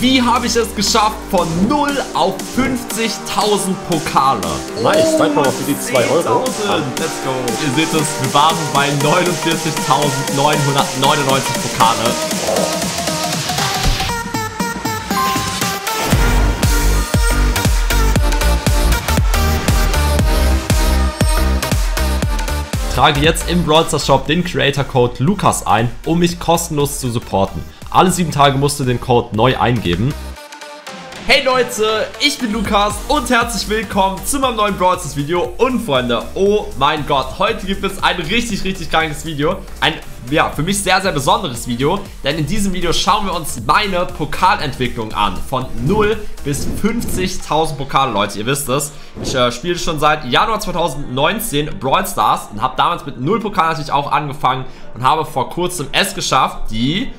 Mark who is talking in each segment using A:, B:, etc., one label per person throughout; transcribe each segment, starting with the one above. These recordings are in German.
A: Wie habe ich es geschafft von 0 auf 50.000 Pokale?
B: Nice, danke nochmal für die 2 Euro.
A: Let's go. Ihr seht es, wir waren bei 49.999 Pokale. Trage jetzt im Brawl Stars Shop den Creator Code Lukas ein, um mich kostenlos zu supporten. Alle 7 Tage musst du den Code neu eingeben. Hey Leute, ich bin Lukas und herzlich willkommen zu meinem neuen Brawl Stars Video. Und Freunde, oh mein Gott, heute gibt es ein richtig, richtig krankes Video. Ein, ja, für mich sehr, sehr besonderes Video. Denn in diesem Video schauen wir uns meine Pokalentwicklung an. Von 0 bis 50.000 Pokale, Leute, ihr wisst es. Ich äh, spiele schon seit Januar 2019 Brawl Stars und habe damals mit 0 Pokalen natürlich auch angefangen. Und habe vor kurzem es geschafft, die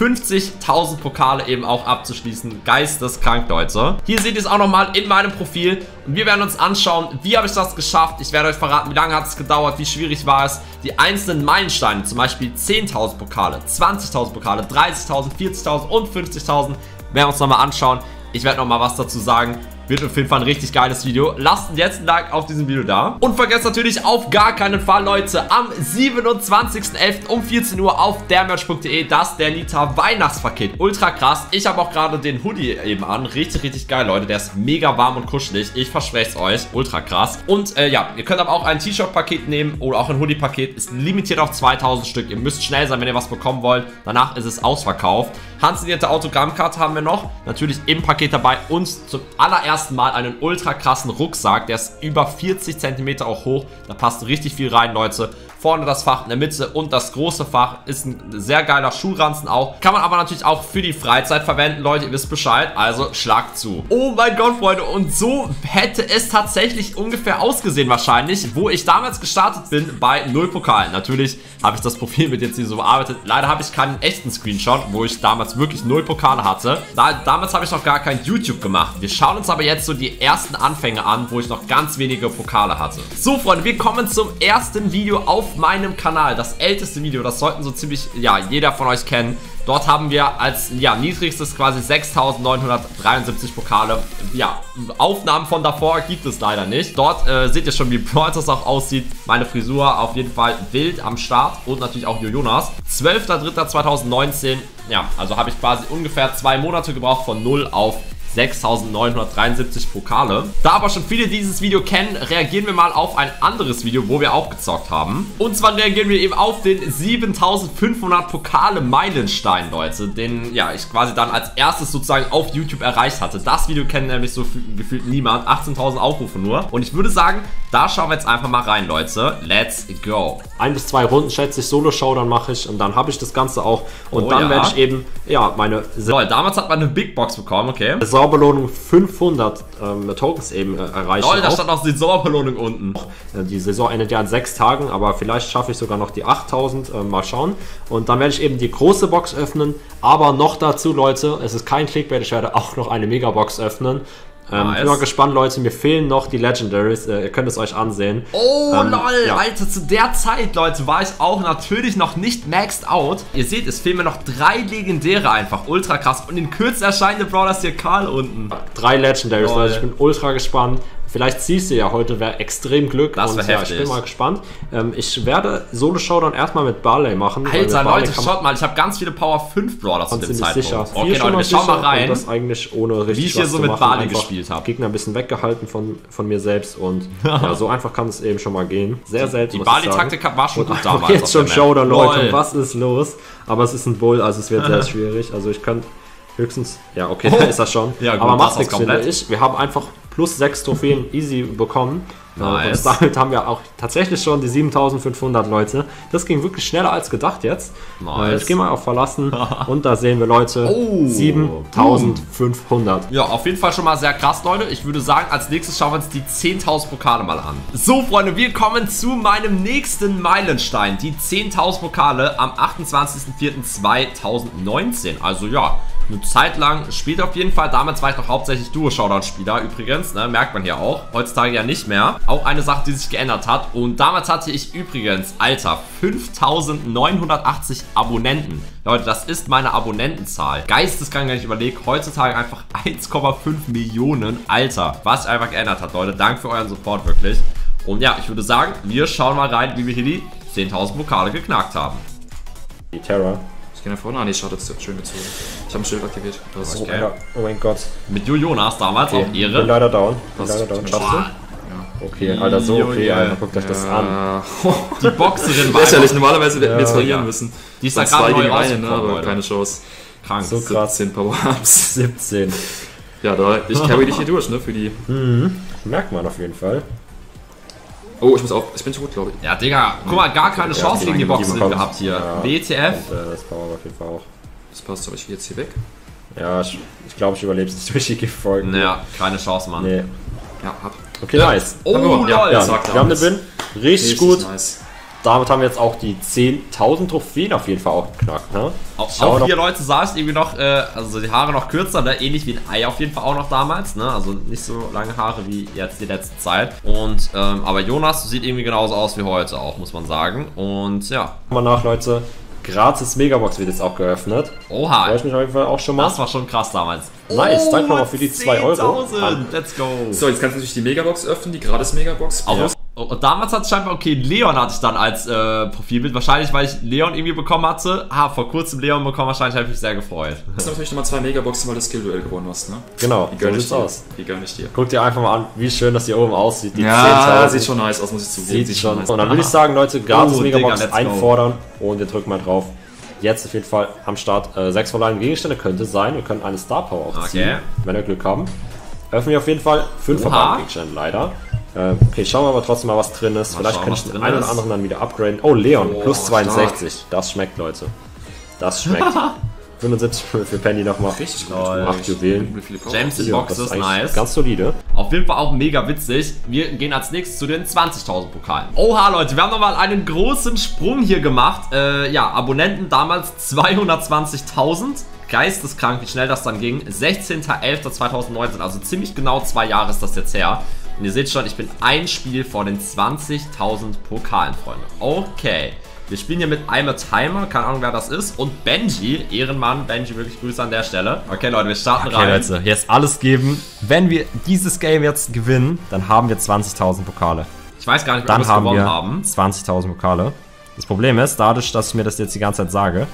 A: 50.000 Pokale eben auch abzuschließen. Geisteskrank, Leute. Hier seht ihr es auch nochmal in meinem Profil. Und wir werden uns anschauen, wie habe ich das geschafft. Ich werde euch verraten, wie lange hat es gedauert, wie schwierig war es. Die einzelnen Meilensteine, zum Beispiel 10.000 Pokale, 20.000 Pokale, 30.000, 40.000 und 50.000, werden wir uns nochmal anschauen. Ich werde nochmal was dazu sagen. Wird auf jeden Fall ein richtig geiles Video. Lasst jetzt ein Like auf diesem Video da. Und vergesst natürlich auf gar keinen Fall, Leute, am 27.11. um 14 Uhr auf dermerch.de das der Nita Weihnachtspaket. Ultra krass. Ich habe auch gerade den Hoodie eben an. Richtig, richtig geil, Leute. Der ist mega warm und kuschelig. Ich verspreche es euch. Ultra krass. Und äh, ja, ihr könnt aber auch ein T-Shirt-Paket nehmen oder auch ein Hoodie-Paket. Ist limitiert auf 2000 Stück. Ihr müsst schnell sein, wenn ihr was bekommen wollt. Danach ist es ausverkauft. Handsignierte Autogrammkarte haben wir noch. Natürlich im Paket dabei. Und zum allerersten ersten Mal einen ultra krassen Rucksack. Der ist über 40 cm auch hoch. Da passt richtig viel rein, Leute. Vorne das Fach in der Mitte und das große Fach ist ein sehr geiler Schulranzen auch. Kann man aber natürlich auch für die Freizeit verwenden, Leute. Ihr wisst Bescheid. Also schlagt zu. Oh mein Gott, Freunde. Und so hätte es tatsächlich ungefähr ausgesehen wahrscheinlich, wo ich damals gestartet bin bei 0 Pokalen. Natürlich habe ich das Profil mit jetzt hier so bearbeitet. Leider habe ich keinen echten Screenshot, wo ich damals wirklich 0 Pokale hatte. Da, damals habe ich noch gar kein YouTube gemacht. Wir schauen uns aber jetzt so die ersten Anfänge an, wo ich noch ganz wenige Pokale hatte. So, Freunde, wir kommen zum ersten Video auf meinem Kanal. Das älteste Video, das sollten so ziemlich, ja, jeder von euch kennen. Dort haben wir als ja, niedrigstes quasi 6.973 Pokale. Ja, Aufnahmen von davor gibt es leider nicht. Dort äh, seht ihr schon, wie Brawl auch aussieht. Meine Frisur auf jeden Fall wild am Start und natürlich auch Jonas. 12.03.2019. Ja, also habe ich quasi ungefähr zwei Monate gebraucht von 0 auf 6973 Pokale. Da aber schon viele dieses Video kennen, reagieren wir mal auf ein anderes Video, wo wir auch gezockt haben. Und zwar reagieren wir eben auf den 7500 Pokale Meilenstein, Leute. Den, ja, ich quasi dann als erstes sozusagen auf YouTube erreicht hatte. Das Video kennt nämlich so gefühlt niemand. 18.000 Aufrufe nur. Und ich würde sagen, da schauen wir jetzt einfach mal rein, Leute. Let's go.
B: Ein bis zwei Runden, schätze ich, Solo-Show, dann mache ich. Und dann habe ich das Ganze auch. Und oh, dann ja. werde ich eben, ja, meine...
A: So, damals hat man eine Big Box bekommen, okay.
B: Saisonbelohnung 500 ähm, Tokens eben äh, erreicht.
A: Lol, da stand noch Saisonbelohnung unten.
B: Äh, die Saison endet ja in sechs Tagen, aber vielleicht schaffe ich sogar noch die 8000. Äh, mal schauen. Und dann werde ich eben die große Box öffnen. Aber noch dazu, Leute, es ist kein Clickbait, ich werde auch noch eine Megabox öffnen. Ähm, nice. Bin mal gespannt, Leute. Mir fehlen noch die Legendaries. Äh, ihr könnt es euch ansehen.
A: Oh, ähm, lol. Ja. Alter, zu der Zeit, Leute, war ich auch natürlich noch nicht maxed out. Ihr seht, es fehlen mir noch drei Legendäre einfach. Ultra krass. Und in Kürze erscheint der Brawler hier Karl unten.
B: Drei Legendaries, Leute. Ich bin ultra gespannt. Vielleicht ziehst du ja heute, wäre extrem Glück.
A: Das wäre
B: heftig. Ja, ich bin mal gespannt. Ähm, ich werde Solo-Showdown erstmal mit Barley machen.
A: Alter, Leute, schaut mal, ich habe ganz viele Power 5 Brawler zu dem Zeitpunkt. Sicher. Okay, Leute, wir schauen mal rein.
B: Das eigentlich ohne richtig
A: Wie ich hier so mit Barley gespielt habe.
B: Gegner ein bisschen weggehalten von, von mir selbst und ja, so einfach kann es eben schon mal gehen. Sehr selten.
A: Die Barley-Taktik war schon gut damals.
B: Jetzt schon Showdown, Leute. Was ist los? Aber es ist ein Bull, also es wird sehr schwierig. Also ich könnte höchstens. Ja, okay, oh. da ist er schon. Ja, gut, Aber macht nichts, finde ich. Wir haben einfach plus 6 Trophäen easy bekommen. Nice. Und damit haben wir auch tatsächlich schon die 7500 Leute. Das ging wirklich schneller als gedacht jetzt. Nice. Ich gehe mal auf Verlassen und da sehen wir Leute oh. 7500.
A: Ja, auf jeden Fall schon mal sehr krass, Leute. Ich würde sagen, als nächstes schauen wir uns die 10.000 Pokale mal an. So, Freunde, wir kommen zu meinem nächsten Meilenstein. Die 10.000 Pokale am 28.04.2019. Also ja, eine Zeit lang spielt auf jeden Fall. Damals war ich noch hauptsächlich Duo-Showdown-Spieler übrigens, ne? merkt man hier auch. Heutzutage ja nicht mehr. Auch eine Sache, die sich geändert hat. Und damals hatte ich übrigens, Alter, 5980 Abonnenten. Leute, das ist meine Abonnentenzahl. Geisteskrank, wenn ich überlege, heutzutage einfach 1,5 Millionen. Alter, was sich einfach geändert hat, Leute. Danke für euren Support, wirklich. Und ja, ich würde sagen, wir schauen mal rein, wie wir hier die 10.000 Pokale geknackt haben.
B: Die Terror.
C: Ich gehe nach vorne. Ah, nee, schade, das ist schön gezogen. Ich habe ein Schild aktiviert.
B: Das ist okay. oh mein Gott.
A: Mit Jo Jonas damals
B: okay.
A: auch Ehre. Ich
B: bin leider down. Bin leider down. Schaffst du? Ja. Okay, Alter, so okay, yeah. Alter, guckt euch das an.
A: Die Boxerin
C: war Lächerlich, normalerweise hätten wir jetzt verlieren müssen.
A: Die ist da gerade
C: gegen eine, ne, aber keine Chance.
B: Krank. So krass.
C: 17 Power-Ups.
B: 17.
C: Ja, da, ich carry dich hier durch, ne, für die...
B: Mhm. Merkt man auf jeden Fall.
C: Oh, ich muss auch. Ich bin zu gut, glaube ich.
A: Ja, Digga, guck mal, gar keine ja, Chance gegen die Boxen gehabt hier. Ja. WTF.
B: Und, äh, das Power auf jeden Fall auch.
C: Das passt, aber ich gehe jetzt hier weg.
B: Ja, ich, ich glaube, ich überlebe es nicht durch die Giftfolgen.
A: Naja, keine Chance, Mann. Nee.
C: Ja, hab.
B: Okay, nice.
A: Oh,
B: ja, ja, wir haben den Win. Richtig, Richtig gut. Nice damit haben wir jetzt auch die 10.000 Trophäen auf jeden Fall auch geknackt. Ne?
A: Auch, auch hier, Leute, sah ich irgendwie noch, äh, also die Haare noch kürzer, ne? ähnlich wie ein Ei auf jeden Fall auch noch damals. Ne? Also nicht so lange Haare wie jetzt die letzte Zeit. Und, ähm, aber Jonas sieht irgendwie genauso aus wie heute auch, muss man sagen. Und ja.
B: Mal nach, Leute. Gratis Megabox wird jetzt auch geöffnet.
A: Oha.
B: Freue ich mich auf jeden Fall auch schon mal.
A: Das war schon krass damals.
B: Nice, oh, danke nochmal für die 2 Euro.
A: Let's go.
C: So, jetzt kannst du natürlich die Megabox öffnen, die gratis Megabox.
A: Ja. Und damals hat es scheinbar, okay, Leon hatte ich dann als äh, Profilbild. Wahrscheinlich, weil ich Leon irgendwie bekommen hatte. Ah, vor kurzem Leon bekommen, wahrscheinlich habe ich mich sehr gefreut.
C: Du hast natürlich nochmal zwei Megaboxen, weil du das Skill-Duell gewonnen hast, ne?
B: Genau,
C: Wie gönn
B: so
C: ich dir.
B: aus.
C: Wie gönn ich dir.
B: Guck dir einfach mal an, wie schön das hier oben aussieht.
C: Die ja, sieht schon nice aus, muss ich zugeben.
B: Sieht, sieht schon nice. Und dann würde ich sagen, Leute, gratis oh, Megabox Digga, einfordern und wir drücken mal drauf. Jetzt auf jeden Fall am Start äh, sechs verbleibende Gegenstände könnte sein. Wir können eine Star Power auch ziehen, okay. wenn wir Glück haben. Öffnen wir auf jeden Fall fünf verbleibende Gegenstände leider. Äh, okay, schauen wir aber trotzdem mal, was drin ist. Mal Vielleicht kann ich den einen oder anderen dann wieder upgraden. Oh, Leon, oh, plus 62. Stark. Das schmeckt, Leute. Das schmeckt. 75 für Penny nochmal.
C: Richtig gut.
B: 8 Juwelen.
A: James in Box ist nice.
B: Ganz solide.
A: Auf jeden Fall auch mega witzig. Wir gehen als nächstes zu den 20.000 Pokalen. Oha, Leute, wir haben nochmal einen großen Sprung hier gemacht. Äh, ja, Abonnenten damals 220.000 geisteskrank, wie schnell das dann ging. 16.11.2019, also ziemlich genau zwei Jahre ist das jetzt her. Und ihr seht schon, ich bin ein Spiel vor den 20.000 Pokalen, Freunde. Okay. Wir spielen hier mit I'm a Timer, keine Ahnung wer das ist. Und Benji, Ehrenmann, Benji, wirklich Grüße an der Stelle. Okay, Leute, wir starten okay, rein.
B: Okay, Leute, jetzt alles geben. Wenn wir dieses Game jetzt gewinnen, dann haben wir 20.000 Pokale.
A: Ich weiß gar nicht,
B: ob wir gewonnen haben. 20.000 Pokale. Das Problem ist, dadurch, dass ich mir das jetzt die ganze Zeit sage,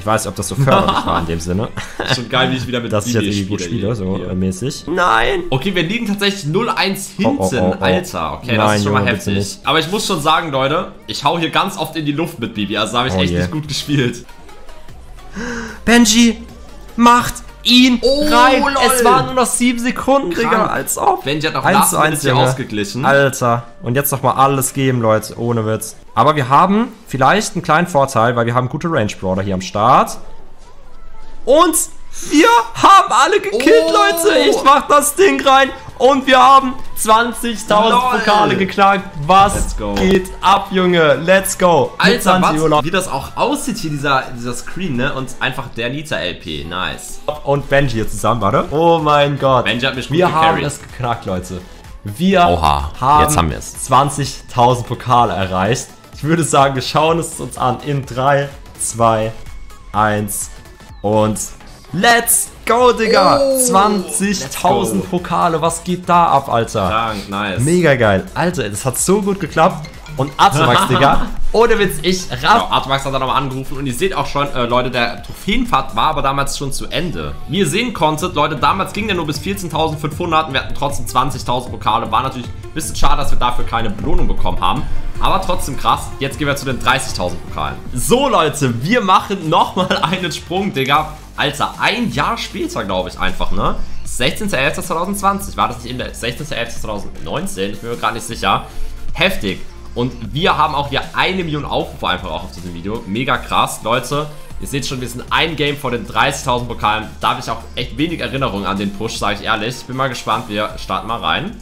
B: ich weiß nicht, ob das so förderlich war in dem Sinne.
A: Schon geil, wie ich wieder mit
B: Dass ich jetzt irgendwie gut spiele, so hier. mäßig.
A: Nein! Okay, wir liegen tatsächlich 0-1 hinten. Oh, oh, oh, Alter, okay, Nein, das ist schon mal heftig. Aber ich muss schon sagen, Leute, ich hau hier ganz oft in die Luft mit Bibi. Also da habe ich oh echt yeah. nicht gut gespielt.
B: Benji macht ihn oh, rein. Lol. Es waren nur noch 7 Sekunden, Digga. Als ob.
A: Benji hat noch 1 zu 1 hier ausgeglichen.
B: Alter. Und jetzt nochmal alles geben, Leute. Ohne Witz. Aber wir haben vielleicht einen kleinen Vorteil, weil wir haben gute Range-Brawler hier am Start. Und wir haben alle gekillt, oh. Leute. Ich mach das Ding rein. Und wir haben 20.000 Pokale geknackt. Was geht ab, Junge? Let's go.
A: Alter, was, wie das auch aussieht hier, dieser, dieser Screen, ne? Und einfach der Nita-LP. Nice.
B: Und Benji hier zusammen, warte. Oh mein Gott.
A: Benji hat mich
B: Wir gecarried. haben es geknackt, Leute. Wir Oha, haben, haben 20.000 Pokale erreicht. Ich würde sagen, wir schauen es uns an in 3, 2, 1 und let's go, Digga! Oh, 20.000 Pokale, was geht da ab, Alter?
A: Dank, nice.
B: Mega geil. Alter, das hat so gut geklappt. Und Atomax, Digga.
A: Ohne Witz, ich raff. Genau, Atomax hat dann nochmal angerufen und ihr seht auch schon, äh, Leute, der Trophäenpfad war aber damals schon zu Ende. Wie ihr sehen konntet, Leute, damals ging der nur bis 14.500 und wir hatten trotzdem 20.000 Pokale. War natürlich ein bisschen schade, dass wir dafür keine Belohnung bekommen haben. Aber trotzdem krass. Jetzt gehen wir zu den 30.000 Pokalen. So, Leute, wir machen nochmal einen Sprung, Digga. Alter, ein Jahr später, glaube ich, einfach, ne? 16.11.2020. War das nicht in der 16.11.2019? Ich bin mir gerade nicht sicher. Heftig. Und wir haben auch hier eine Million Aufrufe einfach auch auf diesem Video. Mega krass, Leute. Ihr seht schon, wir sind ein Game vor den 30.000 Pokalen. Da habe ich auch echt wenig Erinnerungen an den Push, sage ich ehrlich. Ich bin mal gespannt. Wir starten mal rein.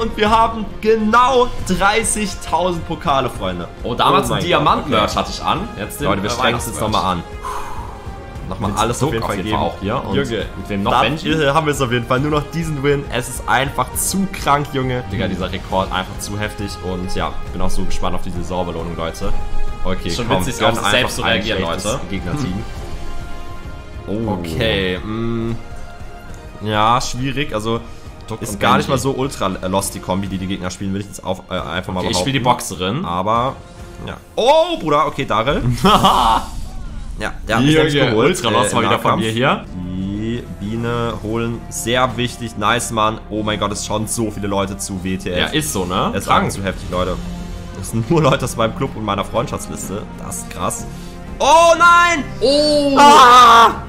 A: Und wir haben genau 30.000 Pokale, Freunde. Oh, damals oh ein Diamant-Merch okay. hatte ich an.
B: Jetzt den Leute, wir strengen es jetzt nochmal an.
A: Nochmal alles auf jeden Fall geben. Fall auch hier. Und Junge, mit wem noch Benji? haben wir es auf jeden Fall. Nur noch diesen Win. Es ist einfach zu krank, Junge. Digga, dieser Rekord einfach zu heftig. Und ja, bin auch so gespannt auf die Saisonbelohnung, Leute. Okay, Schon komm, witzig, auf selbst zu reagieren, Leute. Gegnerteam. Hm. Oh. Okay, mh. Mm. Ja, schwierig. Also, Duck ist gar nicht mal so ultra lost, die Kombi, die die Gegner spielen, will ich jetzt auf, äh, einfach mal okay,
B: behaupten. Ich spiele die Boxerin.
A: Aber, ja. Oh, Bruder, okay, Darrell.
B: Ja, der hat mich nämlich geholt. Ultra
A: äh, mal wieder von mir hier. Die Biene holen. Sehr wichtig. Nice, Mann. Oh mein Gott, es schauen so viele Leute zu WTF.
B: Ja, ist so, ne?
A: Es ist zu heftig, Leute. Es sind nur Leute aus meinem Club und meiner Freundschaftsliste. Das ist krass. Oh nein! Oh! Ah!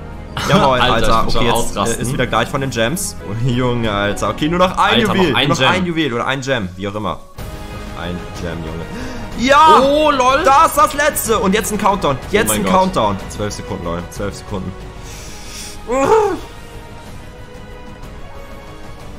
A: Jawohl, Alter. Alter. Okay, jetzt äh, ist wieder gleich von den Gems. Oh, Junge, Alter. Okay, nur noch ein Alter, Juwel. Noch ein, nur noch ein Juwel oder ein Gem. Wie auch immer. Ein Gem, Junge. Ja! Oh, lol! Da ist das letzte! Und jetzt ein Countdown. Jetzt oh ein Gott. Countdown. 12 Sekunden, Leute. 12 Sekunden.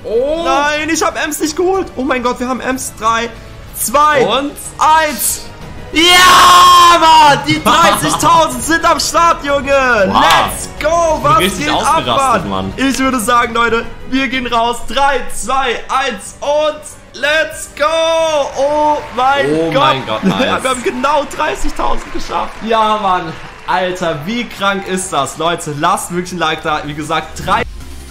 A: Oh! Nein, ich habe Ems nicht geholt. Oh mein Gott, wir haben Ems 3, 2 und 1. Ja, Mann! Die 30.000 sind am Start, Junge! Wow. Let's go! Was geht ab, Mann? Mann? Ich würde sagen, Leute, wir gehen raus. 3, 2, 1 und Let's go! Oh mein oh Gott! Mein Gott nice. Wir haben genau 30.000 geschafft. Ja, Mann. Alter, wie krank ist das? Leute, lasst wirklich ein Like da. Wie gesagt, drei...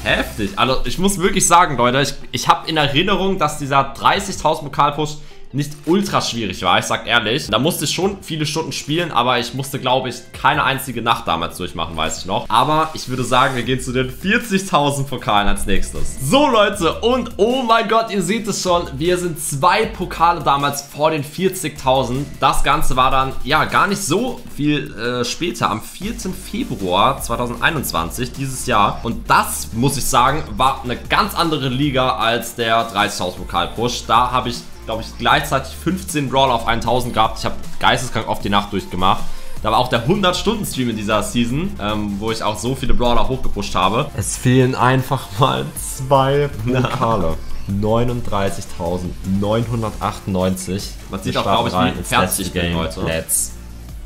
A: Heftig. Also, ich muss wirklich sagen, Leute, ich, ich habe in Erinnerung, dass dieser 30.000 Pokalpush nicht ultra schwierig war, ich sag ehrlich. Da musste ich schon viele Stunden spielen, aber ich musste, glaube ich, keine einzige Nacht damals durchmachen, weiß ich noch. Aber ich würde sagen, wir gehen zu den 40.000 Pokalen als nächstes. So, Leute, und oh mein Gott, ihr seht es schon, wir sind zwei Pokale damals vor den 40.000. Das Ganze war dann, ja, gar nicht so viel äh, später, am 4. Februar 2021, dieses Jahr. Und das, muss ich sagen, war eine ganz andere Liga als der 30.000 Pokal-Push. Da habe ich glaube ich, gleichzeitig 15 Brawler auf 1000 gehabt. Ich habe geisteskrank oft die Nacht durchgemacht. Da war auch der 100-Stunden-Stream in dieser Season, ähm, wo ich auch so viele Brawler hochgepusht habe. Es fehlen einfach mal zwei Pokale. 39.998. Man sieht auch, glaube ich, wie fertig ich bin heute. Let's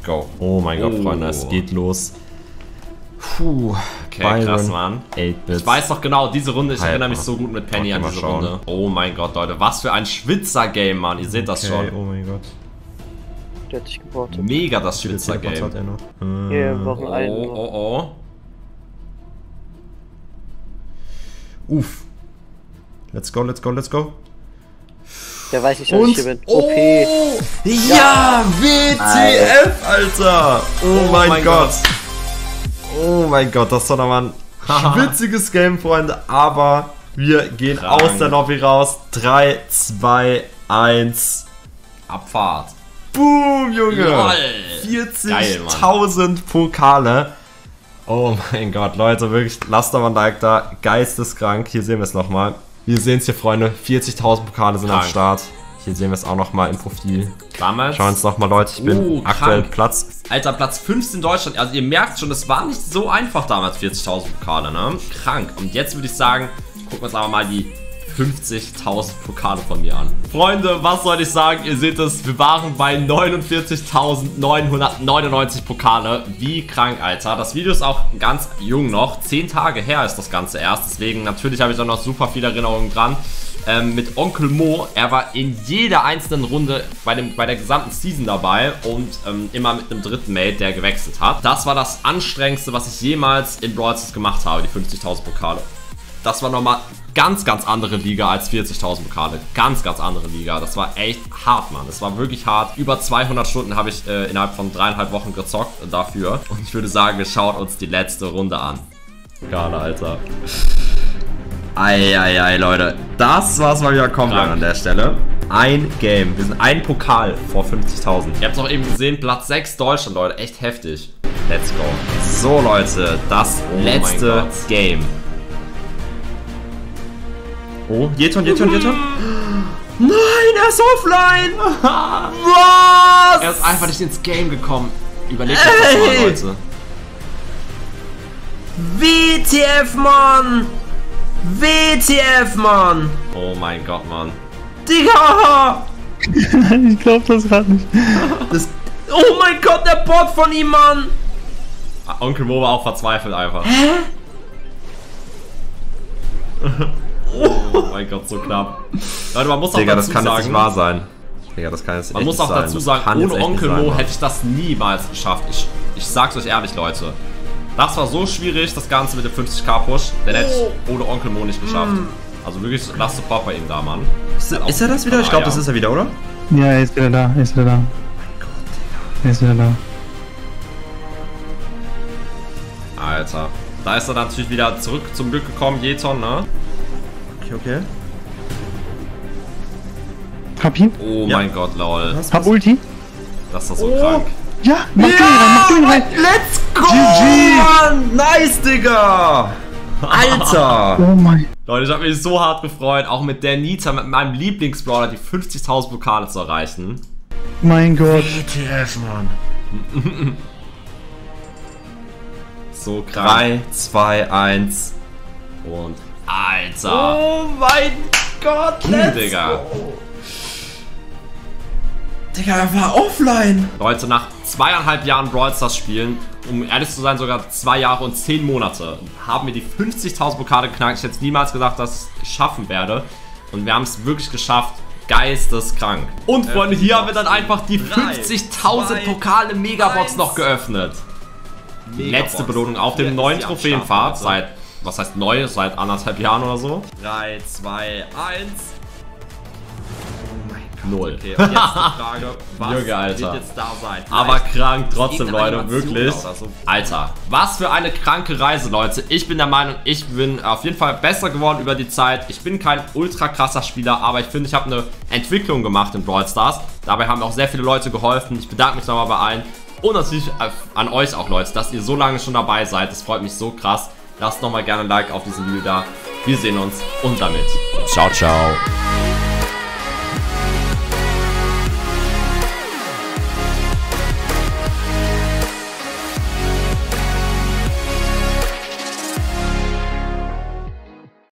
A: go. Oh mein oh. Gott, Freunde, es geht los. Puh. Okay, Byron, krass, Mann. Ich weiß doch genau, diese Runde, ich erinnere mich so gut mit Penny okay, an diese Runde. Oh mein Gott, Leute, was für ein Schwitzer-Game, Mann. Ihr seht okay, das schon.
B: Oh mein Gott.
A: Der hat dich geportet. Mega das Schwitzer-Game. hat er noch.
B: Yeah, oh,
A: oh, oh. Uff. Let's go, let's go, let's go.
B: Der weiß nicht, dass ich hier bin. OP. Oh,
A: ja, ja, WTF, Alter. Oh, oh mein, mein Gott. Gott. Oh mein Gott, das war nochmal ein schwitziges Game, Freunde. Aber wir gehen Krank. aus der Lobby raus. 3, 2, 1. Abfahrt. Boom, Junge. 40.000 Pokale. Oh mein Gott, Leute, wirklich, lasst doch mal ein Like da. Geisteskrank. Hier sehen wir es nochmal. Wir sehen es hier, Freunde. 40.000 Pokale sind Krank. am Start. Hier sehen wir es auch nochmal im Profil. Damals. Schauen wir uns nochmal, Leute. Ich bin oh, aktuell Platz. Alter, Platz 15 in Deutschland. Also ihr merkt schon, es war nicht so einfach damals, 40.000 Pokale, ne? Krank. Und jetzt würde ich sagen, gucken wir uns aber mal die 50.000 Pokale von mir an. Freunde, was soll ich sagen? Ihr seht es, wir waren bei 49.999 Pokale. Wie krank, Alter. Das Video ist auch ganz jung noch. Zehn Tage her ist das Ganze erst. Deswegen, natürlich habe ich da noch super viele Erinnerungen dran ähm, mit Onkel Mo. Er war in jeder einzelnen Runde bei, dem, bei der gesamten Season dabei und ähm, immer mit einem dritten Mate, der gewechselt hat. Das war das anstrengendste, was ich jemals in Brawl Stars gemacht habe, die 50.000 Pokale. Das war nochmal ganz, ganz andere Liga als 40.000 Pokale. Ganz, ganz andere Liga. Das war echt hart, Mann. Das war wirklich hart. Über 200 Stunden habe ich äh, innerhalb von dreieinhalb Wochen gezockt dafür. Und ich würde sagen, schaut uns die letzte Runde an. Gala, Alter. Eieiei, Leute. Das war's mal wieder komplett an der Stelle. Ein Game. Wir sind ein Pokal vor 50.000. Ihr habt es auch eben gesehen, Platz 6 Deutschland, Leute. Echt heftig. Let's go. So, Leute. Das oh letzte Game. Oh, Jeton, Jeton, Jeton. Nein, er ist offline. Was? Er ist einfach nicht ins Game gekommen. Überlegt euch das mal, Leute. WTF, Mann! WTF, Mann! Oh mein Gott, Mann. Digga!
B: ich glaub das gerade nicht.
A: Das, oh mein Gott, der Bot von ihm, Mann! Onkel Mo war auch verzweifelt einfach. Hä? oh mein Gott, so knapp. Leute, man muss auch
B: Digga,
A: dazu
B: das kann
A: sagen,
B: jetzt nicht wahr sein. Digga, das kann jetzt
A: Man muss auch
B: sein.
A: dazu sagen, ohne Onkel Mo hätte ich das niemals geschafft. Ich, ich sag's euch ehrlich, Leute. Das war so schwierig, das Ganze mit dem 50k Push. Den hätte ich ohne Onkel Mo nicht geschafft. Mm. Also wirklich, lass Support bei ihm da, Mann.
B: Ist, ist er das wieder? Ich glaube, das ist er wieder, oder?
D: Ja, er ist wieder da, er ist wieder da. Er ist wieder da.
A: Alter. Da ist er natürlich wieder zurück zum Glück gekommen, Jeton, ne?
B: Okay, okay.
D: Hab ihn.
A: Oh ja. mein Gott, lol.
D: Was, was? Hab Ulti.
A: Das ist doch so oh. krank.
D: Ja, mach ja, den rein, mach den rein.
B: Let's go! GG! Mann. Nice, Digga! Alter!
D: oh mein.
A: Leute, ich habe mich so hart gefreut, auch mit der Nita, mit meinem Lieblingsbrawler, die 50.000 Pokale zu erreichen.
D: Mein Gott.
B: WTF, Mann.
A: so krank. 3, 2, 1 und Alter.
B: Oh mein Gott, let's
A: Digga.
B: Go. Digga, er war offline.
A: Leute, nach zweieinhalb Jahren Brawl Stars spielen, um ehrlich zu sein, sogar zwei Jahre und zehn Monate, haben wir die 50.000 Pokale geknackt. Ich hätte niemals gedacht, dass ich es schaffen werde. Und wir haben es wirklich geschafft. Geisteskrank. Und Freunde, hier haben wir dann einfach die 50.000 Pokale Megabox noch geöffnet. Megabox. Letzte Belohnung auf dem neuen Trophäenpfad seit, was heißt neu, seit anderthalb Jahren oder so. 3, 2, 1. Null. Okay, und jetzt die Frage, was Alter. wird jetzt da sein? Vielleicht Aber krank trotzdem, Leute, wirklich. So. Alter, was für eine kranke Reise, Leute. Ich bin der Meinung, ich bin auf jeden Fall besser geworden über die Zeit. Ich bin kein ultra krasser Spieler, aber ich finde, ich habe eine Entwicklung gemacht in Brawl Stars. Dabei haben auch sehr viele Leute geholfen. Ich bedanke mich nochmal bei allen. Und natürlich an euch auch, Leute, dass ihr so lange schon dabei seid. Das freut mich so krass. Lasst nochmal gerne ein Like auf diesem Video da. Wir sehen uns und damit. Ciao, ciao.